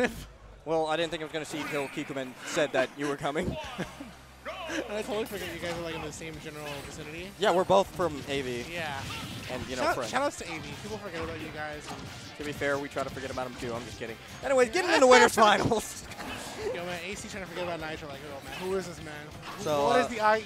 if Well, I didn't think I was going to see until Kikuman said that you were coming. and I totally forget you guys are like in the same general vicinity. yeah, we're both from AV, Yeah. and you know, shout, friends. shout outs to AV. People forget about you guys. And, To be fair, we try to forget about him too. I'm just kidding. Anyways, getting into the winners finals. yo, man, AC trying to forget about Nitro. Like, oh man, who is this man? So, what uh, is the IE?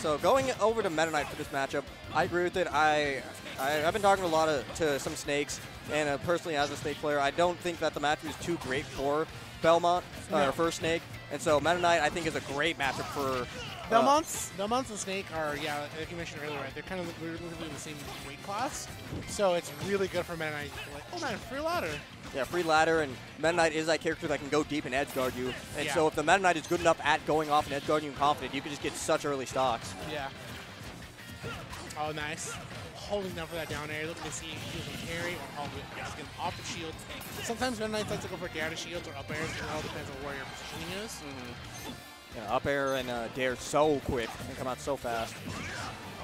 So going over to Meta Knight for this matchup, I agree with it. I, I I've been talking a lot of to some snakes, and uh, personally as a snake player, I don't think that the matchup is too great for Belmont uh, No. for Snake, and so Meta Knight I think is a great matchup for. uh, Belmonts, Belmonts and Snake are, yeah, like you mentioned earlier, right? They're kind of we're literally in the same weight class, so it's really good for Meta Knight. Like, oh man, free ladder. Yeah, free ladder, and Meta Knight is that character that can go deep and edge guard you. And Yeah. so if the Meta Knight is good enough at going off and edge guarding you and confident, you can just get such early stocks. Yeah. Oh, nice. Holding down for that down air. Looking to see if he can carry or hold it. Yes, off the shield. Sometimes Meta Knights like to go for down shields or up airs. It all depends on where your positioning is. Yeah, up air and uh, dare so quick and come out so fast.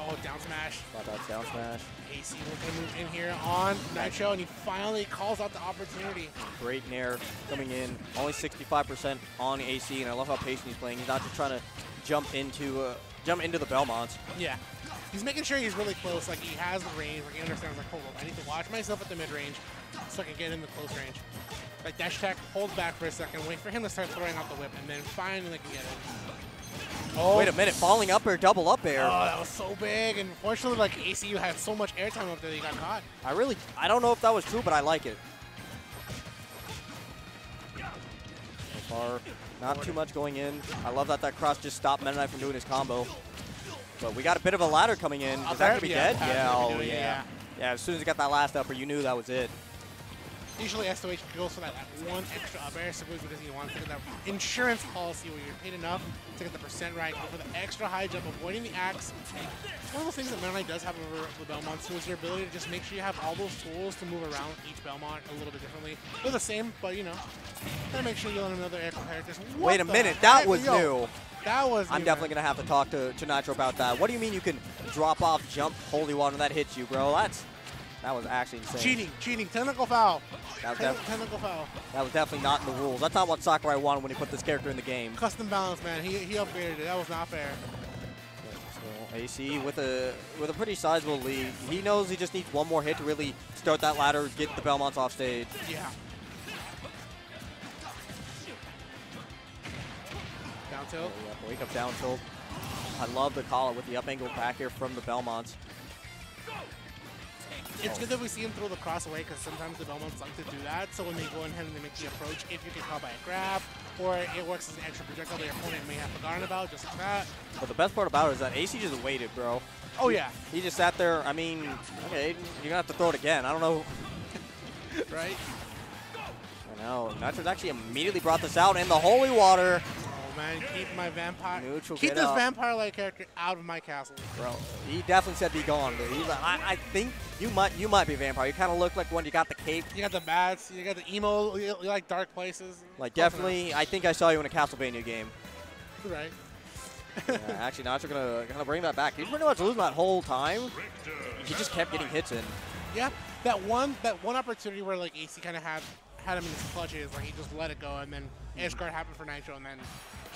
Oh, down smash. Thought that's down smash. AC looking to move in here on Nitro, and he finally calls out the opportunity. Great Nair coming in, only 65% on AC, and I love how patient he's playing. He's not just trying to jump into uh, jump into the Belmonts. Yeah. He's making sure he's really close, like he has the range, like he understands, like, hold up, I need to watch myself at the mid-range so I can get in the close range. Like dash attack, hold back for a second, wait for him to start throwing out the whip, and then finally can get it. Oh, Wait a minute, falling up air, double up air. Oh, that was so big, and fortunately, like ACU had so much airtime up there that he got caught. I really, I don't know if that was true, but I like it. So far, not too much going in. I love that that cross just stopped Meta Knight from doing his combo. But we got a bit of a ladder coming in. Is that going to be Yeah, dead? Yeah, oh it, yeah. yeah. Yeah, as soon as he got that last upper, you knew that was it. Usually SOH goes for that, that one extra up air simply because he wants to get that insurance policy where you're paid enough to get the percent right, go for the extra high jump, avoiding the axe. One of the things that Meta does have over the Belmonts too is your ability to just make sure you have all those tools to move around each Belmont a little bit differently. They're the same, but you know, gotta make sure you learn another air characters. Wait a minute, that was Yo, new. That was I'm definitely going to have to talk to, to Nitro about that. What do you mean you can drop off, jump, holy water, that hits you, bro? That's That was actually insane. Cheating, cheating, technical foul. That was, Ten- technical foul. that was definitely not in the rules. That's not what Sakurai wanted when he put this character in the game. Custom balance, man. He, he upgraded it. That was not fair. So AC with a with a pretty sizable lead. He knows he just needs one more hit to really start that ladder, get the Belmonts off stage. Yeah. Down tilt. Oh, yeah, wake up down tilt. I love the call it with the up angle back here from the Belmonts. It's good that we see him throw the cross away because sometimes the Belmonts like to do that. So when they go ahead and they make the approach, if you get caught by a grab, or it works as an extra projectile that your opponent may have forgotten about, just like that. But the best part about it is that AC just waited, bro. Oh yeah, He just sat there. I mean, okay, you're gonna have to throw it again. I don't know. right? I know. Nitro's actually immediately brought this out, and the holy water, man, keep my vampire, Neutral, keep this up. vampire-like character uh, out of my castle. bro. He definitely said be gone, dude. He's like, I, I think you might you might be a vampire. You kind of look like one. you got the cape. You got the bats, you got the emo, you, you like dark places. Like definitely, I think I saw you in a Castlevania game. Right. yeah, actually, Nacho gonna gonna bring that back. He's pretty much losing that whole time. He just kept getting hits in. Yeah, that one that one opportunity where like AC kind of had had him in his clutches, like he just let it go, and then edge guard happened for Nitro, and then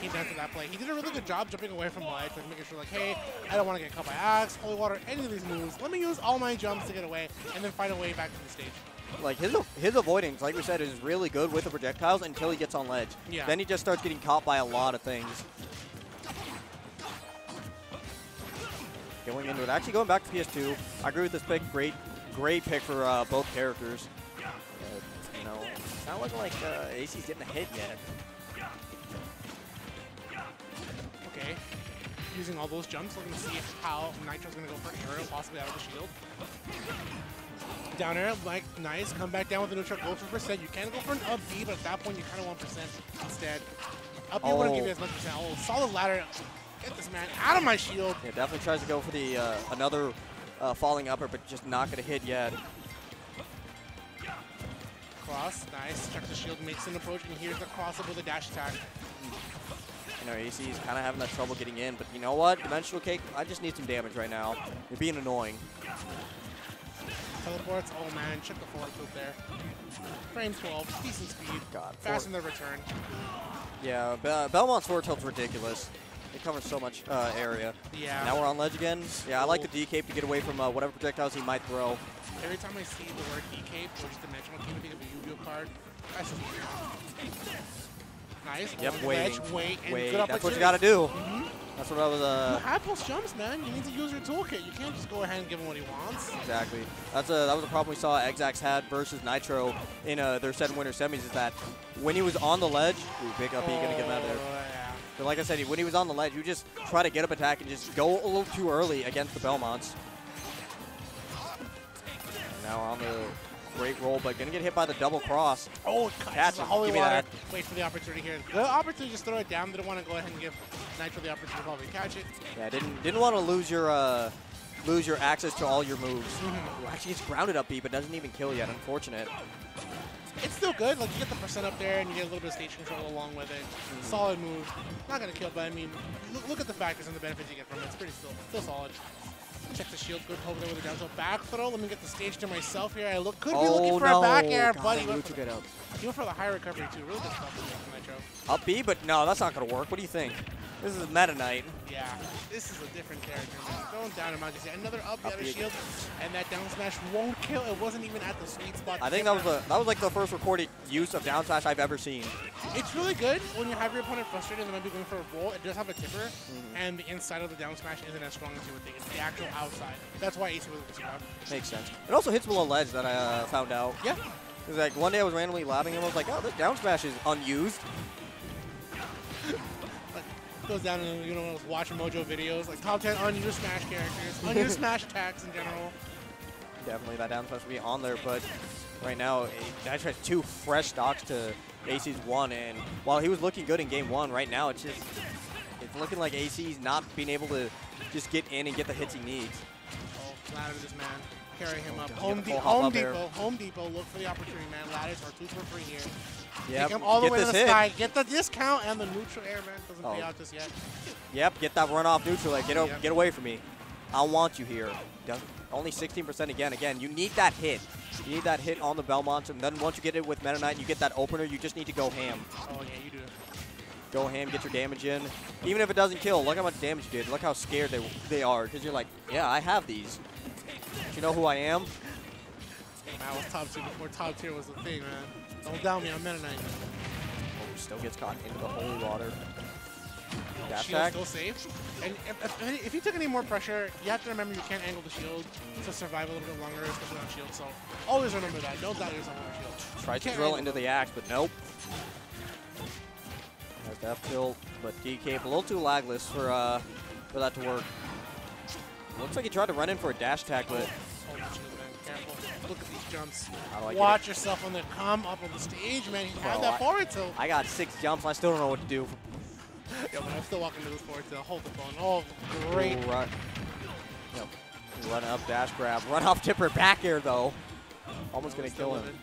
came down to that play. He did a really good job jumping away from ledge, like making sure like, hey, I don't want to get caught by axe, holy water, any of these moves. Let me use all my jumps to get away, and then find a way back to the stage. Like his his avoidance, like we said, is really good with the projectiles until he gets on ledge. Yeah. Then he just starts getting caught by a lot of things. Going into it, actually going back to PS2, I agree with this pick. Great, great pick for uh, both characters. You know, it's not looking like uh, AC's getting a hit yet. Okay. Using all those jumps, looking to see how Nitro's going to go for an aerial, possibly out of the shield. Down air, like, nice. Come back down with the neutral, go for percent. You can go for an up B, but at that point, you kind of want percent instead. Up B wouldn't give you Oh. as much percent. Oh, solid ladder. Get this man out of my shield. Yeah, definitely tries to go for the uh, another uh, falling upper, but just not going to hit yet. Cross, nice. Checks the shield, makes an approach, and here's the cross up with a dash attack. You know, AC is kind of having that trouble getting in, but you know what? Dimensional Cape, I just need some damage right now. You're being annoying. Teleports. Oh man, check the forward tilt there. Frame 12, decent speed. God, Fast in the return. Yeah, Be- Belmont's forward tilt's ridiculous. It covers so much uh, area. Yeah. Now we're on ledge again. Yeah, I like the D-cape to get away from uh, whatever projectiles he might throw. Every time I see the word D-Cape or just dimensional cape, I think of a Yu-Gi-Oh card. That's just Nice. Yep, on the waiting. ledge, Wait, and Wait, good that's what you got to do. That's what I was. You Uh, have those jumps, man. You need to use your toolkit. You can't just go ahead and give him what he wants. exactly. That's a that was a problem we saw Exax had versus Nitro in uh, their seven winter semis. Is that when he was on the ledge, ooh, big up, he gonna get him out of there. But like I said, when he was on the ledge, you just try to get up attack and just go a little too early against the Belmonts. And now on the great roll, but gonna get hit by the double cross. Oh, Catch the holy Give me water. that. Wait for the opportunity here. The opportunity, just throw it down. They don't want to go ahead and give Nitro the opportunity to probably catch it. Yeah, didn't didn't want to lose your uh, lose your access to all your moves. Mm-hmm. Ooh, Actually, it's grounded up B, but doesn't even kill yet. Unfortunate. It's still good. Like you get the percent up there, and you get a little bit of stage control along with it. Mm-hmm. Solid move. Not gonna kill, but I mean, look, look at the factors and the benefits you get from it. It's pretty still, still solid. Check the shield. Good over there with the down tilt. Back throw. Let me get the stage to myself here. I look could be looking for Oh, no. a back air, God, but I he knew went, to for, get he went for the high recovery too. Really good stuff from Nitro. Up B, but no, that's not gonna work. What do you think? This is Meta Knight. Yeah, this is a different character. Going down him, I just another up, the Up other shield, and that down smash won't kill. It wasn't even at the sweet spot. I think that was the that was like the first recorded use of down smash I've ever seen. It's really good when you have your opponent frustrated and they might be going for a roll. It does have a tipper, Mm-hmm. and the inside of the down smash isn't as strong as you would think. It's the actual outside. That's why AC was hard. Makes sense. It also hits below ledge that I uh, found out. Yeah. Because like one day I was randomly labbing and I was like, oh, this down smash is unused. Goes down in you know those Watch Mojo videos, like top 10 unused Smash characters, on unused Smash attacks in general. Definitely that down smash will be on there, but right now eh, Nitro has two fresh stocks to AC's one, and while he was looking good in game one, right now it's just it's looking like AC's not being able to just get in and get the hits he needs. Oh, ladder this man. Carry him up. Home, De Home up there. Depot. Home Depot. Look for the opportunity, man. Ladders are two for free here. Yep, Take him all the get way to the hit. sky. Get the discount and the neutral air, man. Doesn't pay Oh. out just yet. Yep, get that run off neutral. Like, get, Yep. get away from me. I want you here. Doesn't- Only 16% again. Again, you need that hit. You need that hit on the Belmont, and then once you get it with Meta Knight and you get that opener, you just need to go ham. Oh, yeah, you do. Go ham, get your damage in. Even if it doesn't kill, look how much damage you did. Look how scared they, they are, because you're like, yeah, I have these. Do you know who I am? I was top tier before top tier was the thing, man. Don't doubt me, I'm Meta Knight. Oh, still gets caught into the holy water. Dash Shield attack. still safe. And if, if, if you took any more pressure, you have to remember you can't angle the shield to survive a little bit longer, especially on shield. So always remember that. Don't doubt yourself on shield. Tries to drill into the axe, but nope. F tilt, but DK a little too lagless for uh for that to work. Looks like he tried to run in for a dash attack, but shield, man. Careful. Look at these jumps. How do I get Watch yourself on the come up on the stage, man. He had that I- forward tilt. I got six jumps. I still don't know what to do. Yo, man, I'm still walking to the forward tilt. Hold the phone. Oh, great. Ooh, run. Yep. Run up, dash grab, run off tipper, back air though. Almost gonna kill him.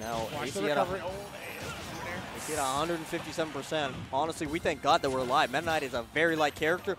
Living. Extra low. Okay, now Watch AC at, a. AC at 157%. Honestly, we thank God that we're alive. Meta Knight is a very light character.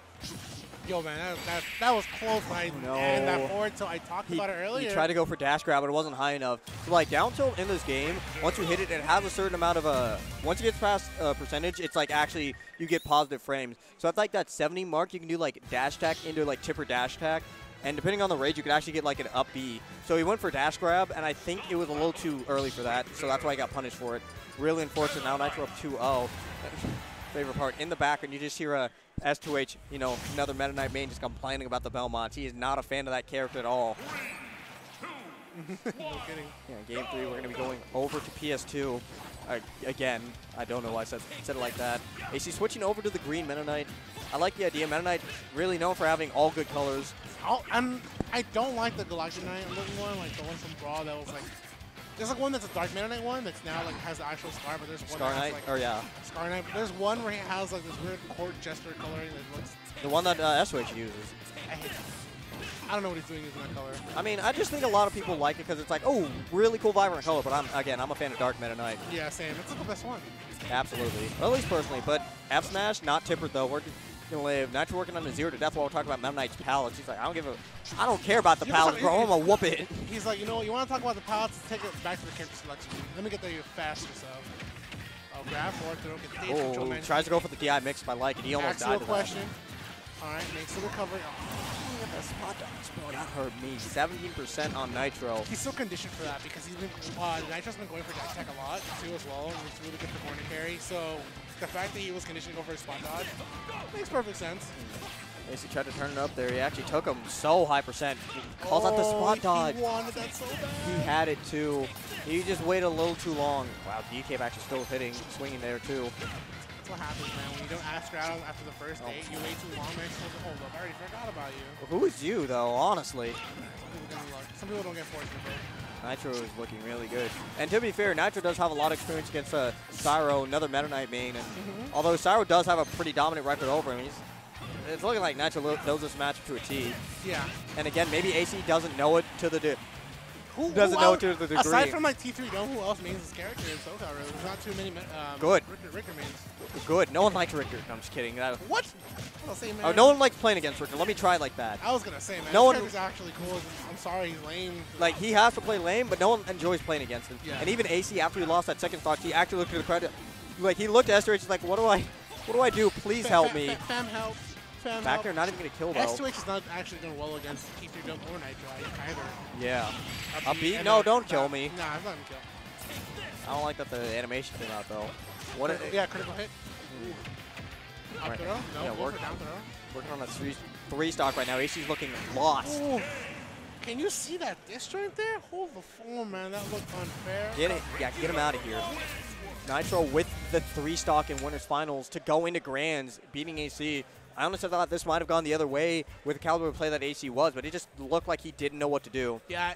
Yo, man, that, that, that was close. I, No. And that forward tilt, I talked He, about it earlier. he tried to go for dash grab, but it wasn't high enough. So like down tilt in this game, once you hit it, it has a certain amount of a. Once it gets past uh, percentage, it's like actually you get positive frames. So at like that 70 mark, you can do like dash attack into like tipper dash attack, and depending on the rage, you could actually get like an up B. So he went for dash grab, and I think it was a little too early for that, so that's why he got punished for it. Really unfortunate. Now Nitro up 2-0. Favorite part in the background, you just hear a S2H, you know, another Meta Knight main just complaining about the Belmonts. He is not a fan of that character at all. no kidding. Yeah, game three, we're going to be going over to PS2. Uh, again, I don't know why I said, said it like that. AC switching over to the green Meta Knight. I like the idea. Meta Knight really known for having all good colors. I'll, I'm, I don't like the Galactic Knight looking one, like the one from Brawl that was like. There's like one that's a Dark Meta Knight one that's now like has the actual scar, but there's one Scar Knight, has or yeah, Scar Knight. But there's one where he has like this weird court jester coloring that looks. the one that uh, uses. I hate. I don't know what he's doing using that color. I mean, I just think a lot of people like it because it's like, oh, really cool, vibrant color. But I'm again, I'm a fan of Dark Meta Knight. Yeah, same. It's like the best one. Absolutely, well, at least personally. But F Smash, not tippered though. We're gonna live. Nitro working on the zero to death while we're talking about Meta Knight's pallets. He's like, I don't give a, I don't care about the You pallets, bro. I'm gonna whoop it. He's like, you know what? You want to talk about the pallets? Take it back to the character selection. Let me get there faster, so. Oh, grab forward throw, get control Oh, tries to go for the DI mix by like, and he almost Axial died to that. question. All right, makes the recovery. Oh, The spot dodge, bro, that hurt me. 17% on Nitro. He's so conditioned for that because he's been uh, Nitro's been going for dash attack a lot too as well, and it's really good for corner carry. So the fact that he was conditioned to go for a spot dodge makes perfect sense. Macy tried to turn it up there. He actually took him so high percent. He calls out the Oh, spot he dodge. wanted that so bad. He had it too. He just waited a little too long. Wow, DK actually still hitting, swinging there too. That's what happens, man. When you don't ask out after the first date, you wait too long, man. So hold up, I already forgot about you. Who is you though, honestly? Some people, get luck. Some people don't get fortunate. Bro. Nitro is looking really good. And to be fair, Nitro does have a lot of experience against uh, Cyro, another Meta Knight main. And Mhm. although Cyro does have a pretty dominant record over him, he's, it's looking like Nitro knows this match to a T. Yeah. And again, maybe AC doesn't know it to the Who Doesn't who know else- to the degree. Aside from like T3 Dome, who else mains this character in SoCal? Really? There's not too many. Um, Good. Richter, Richter mains. good. No one likes Richter. No, I'm just kidding. That- What? Say, man. oh, no one likes playing against Richter. Let me try it like that. I was gonna say, man. No one- character's actually cool. I'm sorry, he's lame. Like he has to play lame, but no one enjoys playing against him. Yeah. And even AC, after he lost that second stock, he actually looked at the crowd. Like he looked at SRH, he's like, "What do I, what do I do? Please help me." Fam help. Fam Back there, not even gonna kill though. S2H is not actually doing well against T3 Dome or Nitro either. Yeah. Up B B? No, don't kill me. Nah, it's not gonna kill. I don't like that the animation came out though. What? Critical- yeah, critical hit. Up Right. throw? No, Yeah, work- down throw. Working on that three, three stock right now. AC's looking lost. Ooh. Can you see that disjoint there? Hold the phone, man. That looked unfair. Get it, yeah, get him out of here. Nitro with the three stock in winners finals to go into grands, beating AC. I honestly thought this might have gone the other way with the caliber of play that AC was, but it just looked like he didn't know what to do. Yeah,